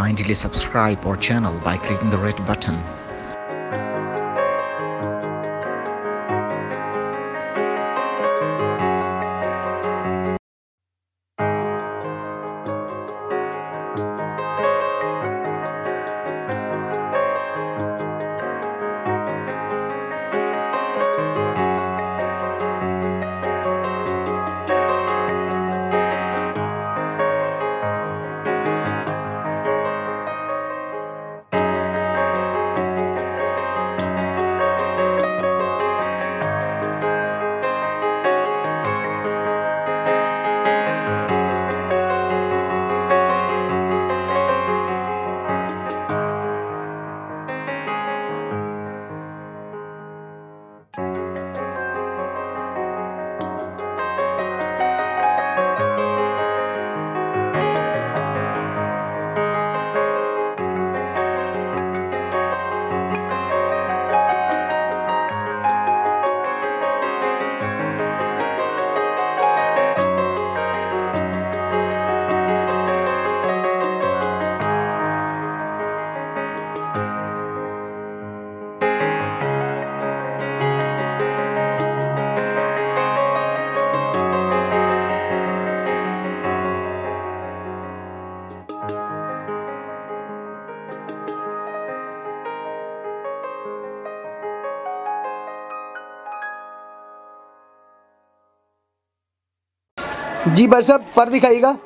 Kindly subscribe our channel by clicking the red button. जी भाई साहब, पर दिखाइएगा।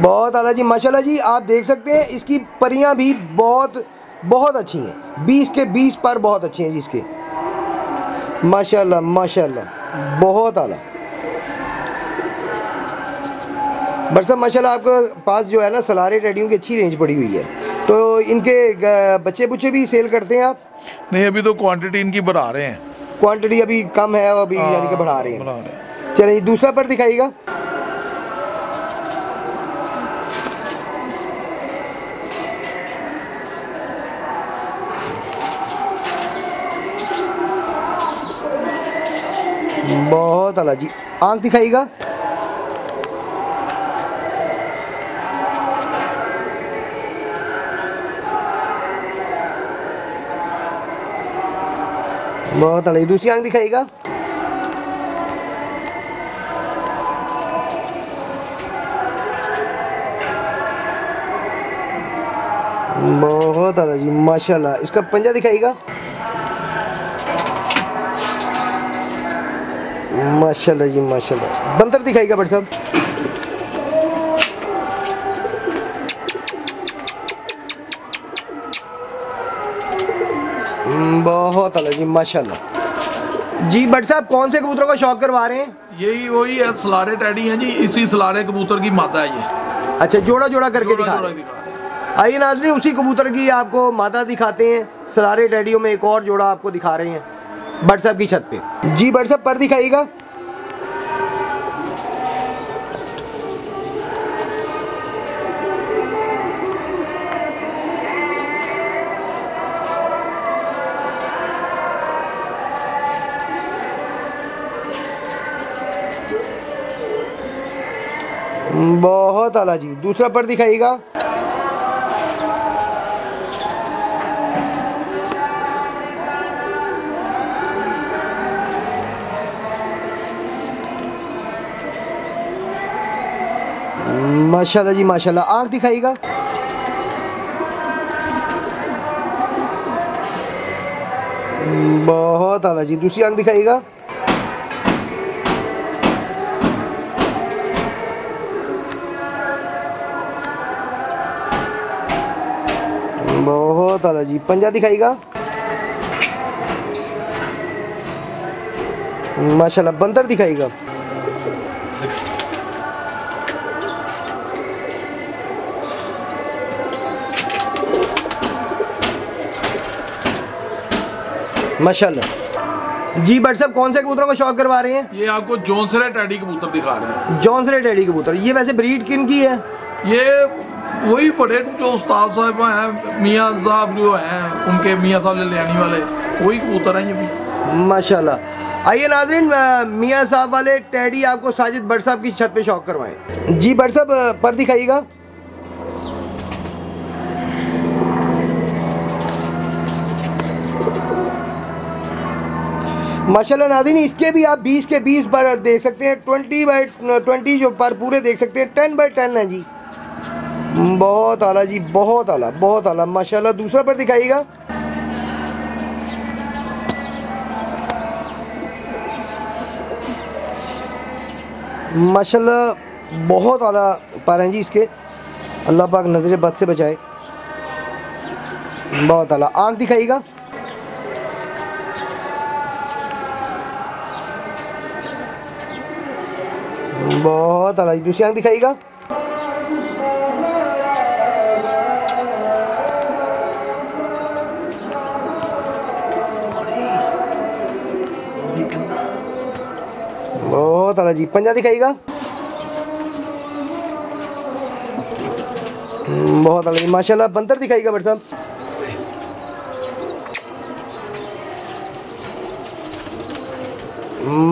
बहुत आला जी, माशाल्लाह जी, आप देख सकते हैं, इसकी परियाँ भी बहुत बहुत अच्छी हैं। बीस के बीस पर बहुत अच्छी हैं जी इसके। माशाल्लाह माशाल्लाह, बहुत आला। साहब, माशाल्लाह आपके पास जो है ना, सलारे, रेडियो की अच्छी रेंज पड़ी हुई है। तो इनके बच्चे बुच्चे भी सेल करते हैं आप? नहीं अभी तो क्वांटिटी इनकी बढ़ा रहे हैं। क्वांटिटी अभी कम है और अभी यानी कि बढ़ा रहे हैं। हैं चलिए दूसरा पर दिखाइएगा। बहुत अला जी। आँख दिखाइएगा। बहुत जी दूसरी आँख दिखाइएगा। बहुत अला जी माशाल्लाह। इसका पंजा दिखाइएगा। माशाल्लाह जी माशाल्लाह। बंदर दिखाइएगा बट साहब। हम्म, बहुत अलग जी माशाल्लाह। जी बट साहब कौन से कबूतरों का शौक करवा रहे हैं? यही वही है सलारे टैडी हैं जी इसी सलारे कबूतर की माता है ये। अच्छा जोड़ा जोड़ा करके जोड़ा दिखा जोड़ा दिखा आइए नाजरी उसी कबूतर की आपको माता दिखाते हैं। सलारे टैडियों में एक और जोड़ा आपको दिखा रहे हैं बट साहब की छत पे। जी बट साहब पर दिखाइएगा। आला जी। दूसरा पर दिखाइएगा। माशाल्लाह जी, माशाल्लाह। आँख दिखाइएगा। बहुत आला जी। दूसरी आँख दिखाइएगा। बहुत आला जी। पंजा दिखाइएगा। माशाल्लाह बंदर दिखाइएगा। माशाल्लाह। जी बट साहब कौन से कबूतरों का शौक करवा रहे हैं? ये आपको जोनसरे टैडी कबूतर दिखा रहे हैं। जॉन से डैडी कबूतर। ये वैसे ब्रीड किन की है? ये वही पढ़े जो उस्ताद साहब हैं, मियाँ साहब जो हैं, उनके मियाँ साहब लियानी वाले, वही कबूतर हैं ये भी। माशाल्लाह। आइए नाजरीन मियाँ साहब वाले टैडी आपको साजिद भट्ट साहब की छत पे शौक करवाएँ। जी भट्ट साहब पर दिखाइएगा। माशाल्लाह नाज़रीन, इसके भी आप 20 के 20 पर देख सकते हैं 20 बाई 20 जो पर पूरे देख सकते हैं 10 बाई 10 है जी। बहुत आला जी, बहुत आला बहुत आला। माशाल्लाह, दूसरा पर दिखाइएगा। माशाल्लाह, बहुत आला पर हैं जी इसके। अल्लाह पाक नज़र बद से बचाए। बहुत आला। आँख दिखाइएगा। बहुत आला जी, दूसरी आँख दिखाइएगा। आला जी। पंजा दिखाईगा बहुत जी। माशाल्लाह बंदर दिखाईगा बट साहब।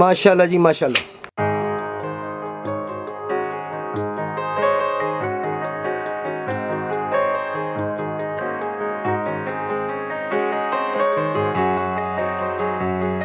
माशाल्लाह जी माशाल्लाह।